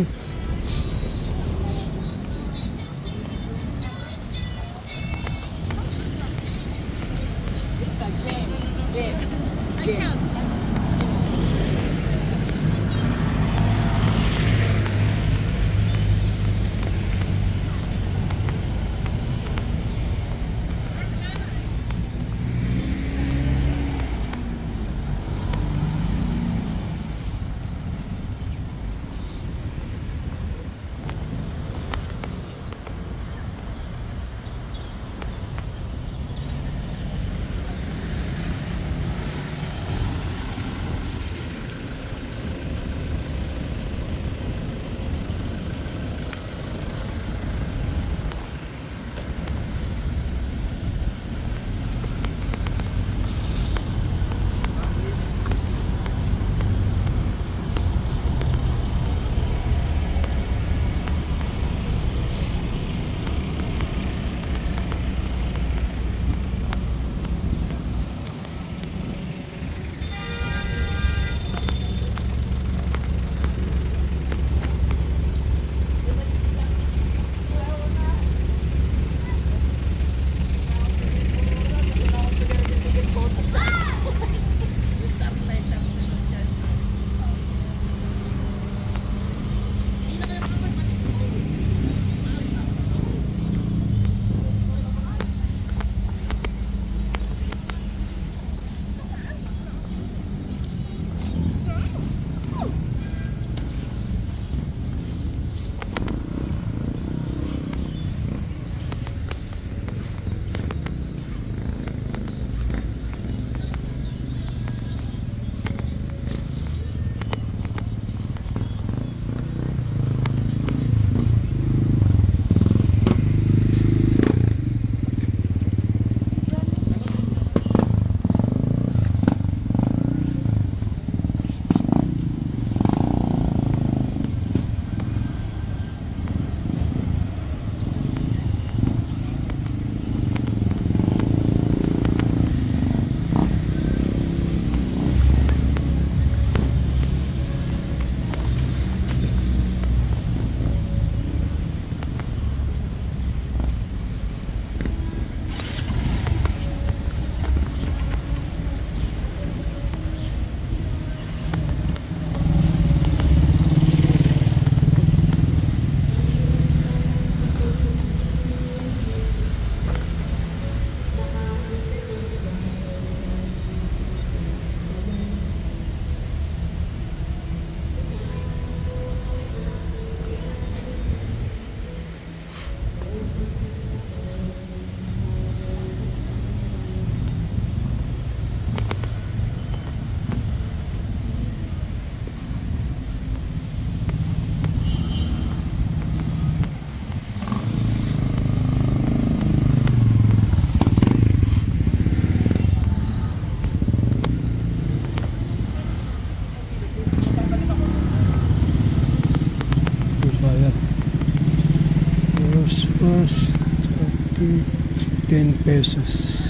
it's a big. Tapos, 40, 10 pesos.